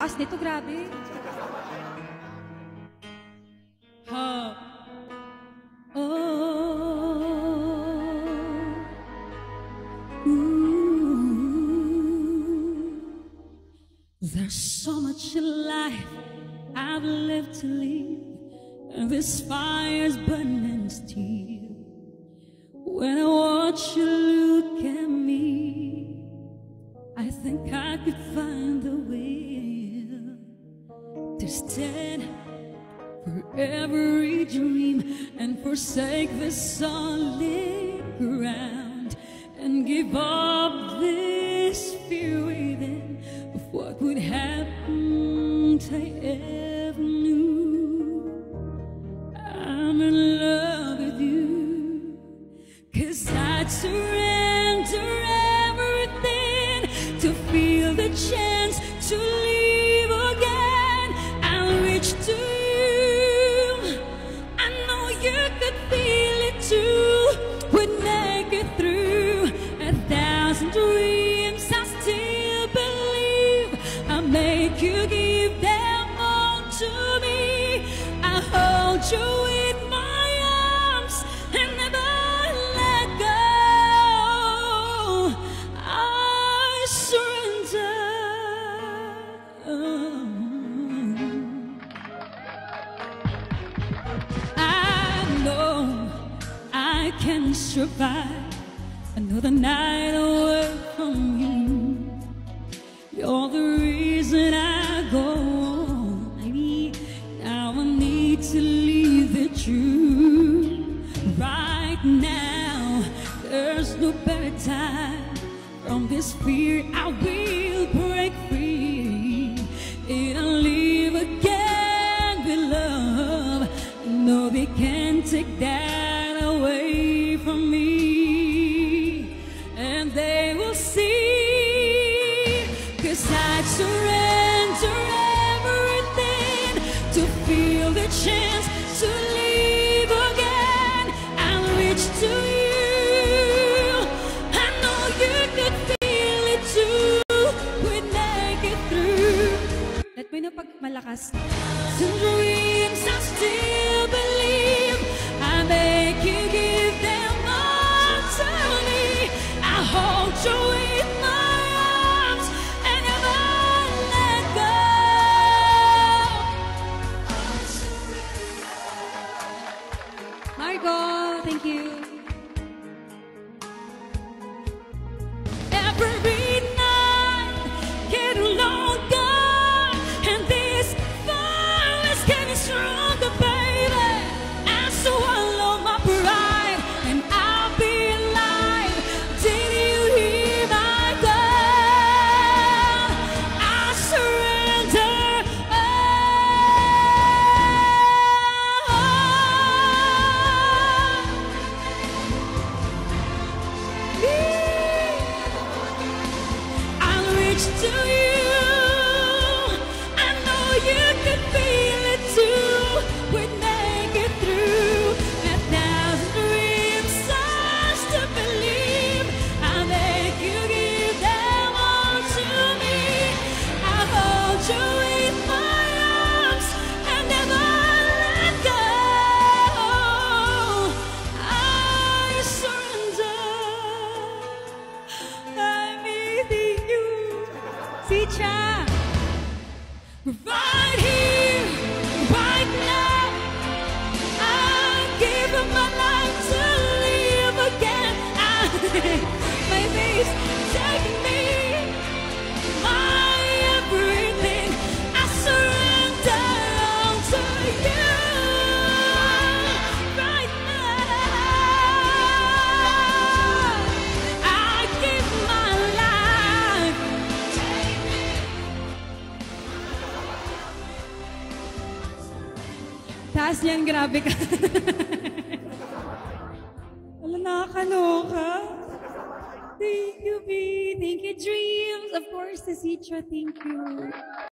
Taas nito, grabe. Ha. Oh. Ooh. There's so much in life I've lived to live, and this fire's burning still. When I watch you look at me, I think I could find the will to stand for every dream and forsake the solid ground and give up this fear within of what would happen to ever knew. I'm in love with you. Cause I'd surrender everything to feel the chance make you give them all to me. I'll hold you in my arms and never let go. I surrender. I know I can survive another night away from you. You're the reason I go on. Maybe now I need to leave the truth. Right now, there's no better time. From this fear, I will break free. And I'll live again with love. No, they can't take that away from me. I'd surrender everything to feel the chance to live again. I'll reach to you. I know you could feel it too. We'd make it through. Let me know pag malakas. Some dreams I still believe. Margot, thank you. I'll to you. Taas niyan, grabe ka. Dreams. Of course, the Citra. Thank you.